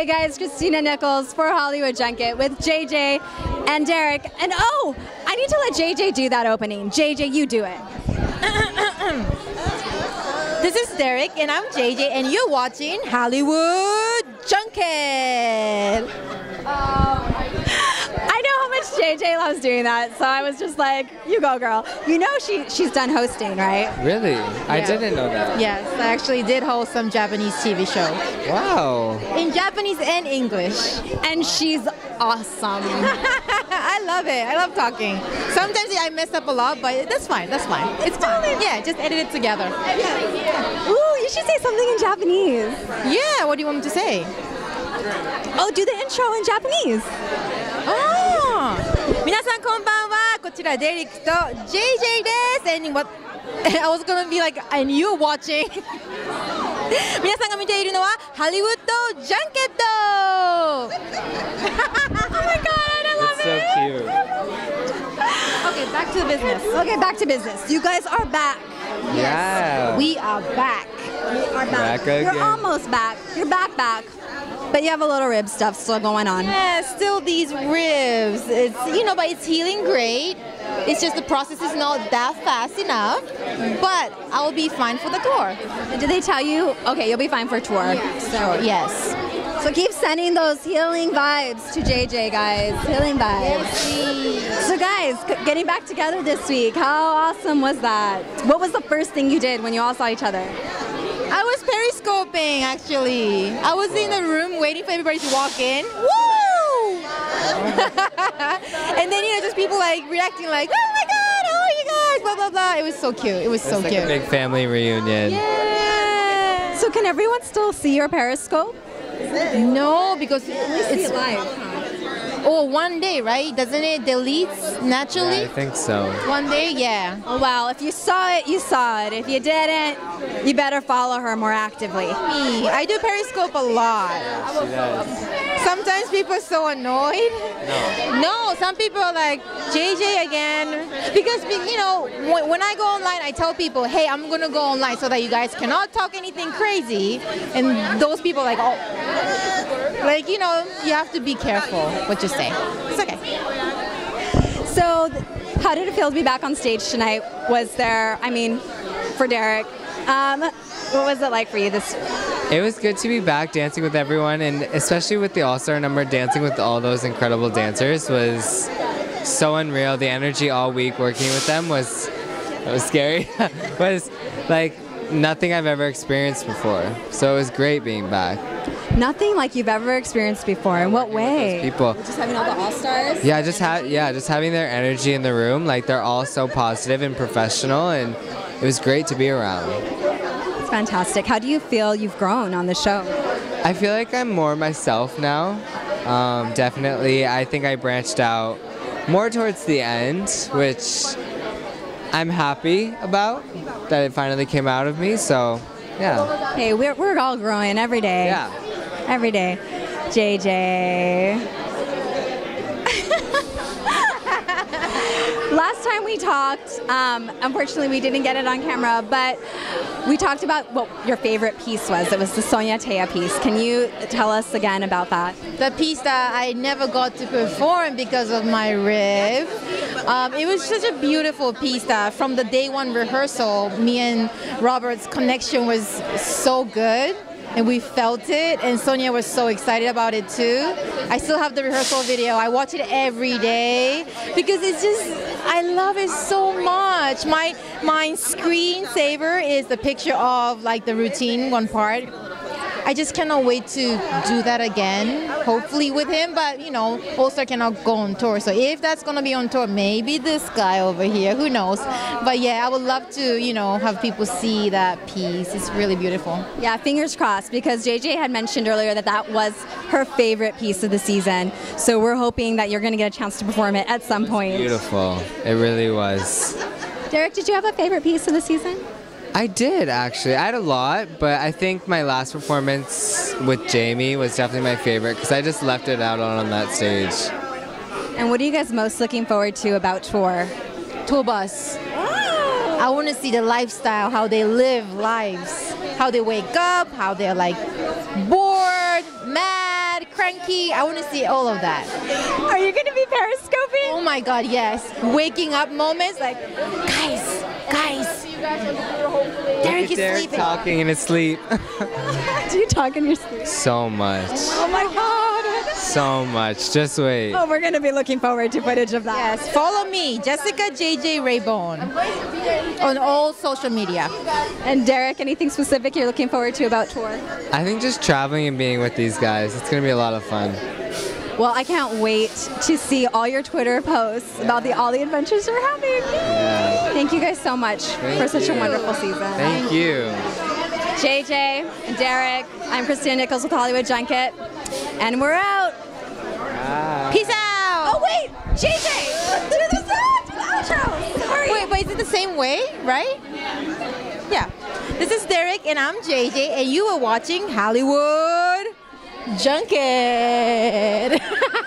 Hey guys, Kristina Nikols for Hollywood Junket with JJ and Derek. And oh, I need to let JJ do that opening. JJ, you do it. This is Derek and I'm JJ and you're watching Hollywood Junket. I know how much JJ loves doing that, so I was just like, you go, girl. You know she she's done hosting, right? Really? I didn't know that. Yes, I actually did host some Japanese TV show. Wow. in Japanese and English. And she's awesome. I love it. I love talking. Sometimes I mess up a lot, but that's fine. That's fine. It's fine. Yeah, just edit it together. Ooh, you should say something in Japanese. Yeah, what do you want me to say? Oh, do the intro in Japanese. あー皆さんこんばんはこちらデリックと JJ です and what I was gonna be like and you watching 皆さんが見ているのはハリウッドジャンケット Oh my god I love It's so it cute. Okay back to the business Okay, back to business. You guys are back. Yeah. We are back. We are back. Back You're again. almost back. You're back, back. But you have a little rib stuff still going on. Yeah, still these ribs. It's you know, but it's healing great. It's just the process is not that fast enough, but I will be fine for the tour. Did they tell you? Okay, you'll be fine for tour. So yes. So keep sending those healing vibes to JJ, guys. Healing vibes. Yes, So, guys, getting back together this week, how awesome was that? What was the first thing you did when you all saw each other? I was periscoping actually. I was in the room waiting for everybody to walk in. Woo! and then you know just people like reacting like, oh my god, how are you guys? Blah blah blah. It was so cute. It was It's so like cute. a big family reunion. yeah. So, can everyone still see your Periscope? No, because it's live. Oh one day, right? Doesn't it delete naturally? I think so. One day, yeah. Oh, well, if you saw it, you saw it. If you didn't, you better follow her more actively. Me, I do Periscope a lot. She does. Sometimes people are so annoyed. No. No, some people are like JJ again because you know when, I go online, I tell people, hey, I'm gonna go online so that you guys cannot talk anything crazy, and those people are like, oh, like you know, you have to be careful what you say. It's okay. So, how did it feel to be back on stage tonight? Was there, I mean, for Derek, um, what was it like for you this? It was good to be back dancing with everyone, and especially with the All Star number, dancing with all those incredible dancers was so unreal. The energy all week working with them was it was scary. was like nothing I've ever experienced before. So it was great being back. Nothing like you've ever experienced before. In what way? People. Just having all the all stars. Yeah, just ha- yeah, just having their energy in the room, like they're all so positive and professional, and it was great to be around. It's fantastic. How do you feel you've grown on the show? I feel like I'm more myself now. Um, definitely, I think I branched out more towards the end, which I'm happy about that it finally came out of me. So, yeah, Hey, we're, we're all growing every day. yeah. Every day. JJ. Last time we talked, um, unfortunately we didn't get it on camera, but we talked about what your favorite piece was. It was the Sonya Tayeh piece. Can you tell us again about that? The piece that I never got to perform because of my rib. Um, it was such a beautiful piece that from the day one rehearsal, me and Robert's connection was so good. And we felt it, and Sonya was so excited about it too. I still have the rehearsal video. I watch it every day because it's just I love it so much. My my screensaver is the picture of like the routine one part. I just cannot wait to do that again, hopefully with him. But you know, also cannot go on tour. So if that's gonna be on tour, maybe this guy over here, who knows? But yeah, I would love to, you know, have people see that piece. It's really beautiful. Yeah, fingers crossed because JJ had mentioned earlier that that was her favorite piece of the season. So we're hoping that you're going to get a chance to perform it at some point. Beautiful. It really was. Derek, did you have a favorite piece of the season? I did actually. I had a lot, but I think my last performance with Jamie was definitely my favorite because I just left it out on that stage. And what are you guys most looking forward to about tour? Tour bus. I want to see the lifestyle, how they live lives, how they wake up, how they're like bored, mad, cranky. I want to see all of that. Are you going to be periscoping? Oh my God, yes. Waking up moments like, guys, guys. Derek is sleeping. talking in his sleep. Do you talk in your sleep? so much. Oh my God. So much. Just wait. Oh, we're going to be looking forward to footage of that. Yes, follow me, Jessica JJ Rabone, on all social media. And Derek, anything specific you're looking forward to about tour? I think just traveling and being with these guys, it's gonna be a lot of fun. Well, I can't wait to see all your Twitter posts about the all the adventures you're having. Yeah. Thank you guys so much for such a wonderful season. Thank you. JJ and Derek, I'm Kristina Nikols with Hollywood Junket, and we're out. Bye. Peace out. Oh wait, JJ, do the sound, do the outro. Sorry. Wait, but is it the same way, right? Yeah. This is Derek and I'm JJ and you are watching Hollywood Junket.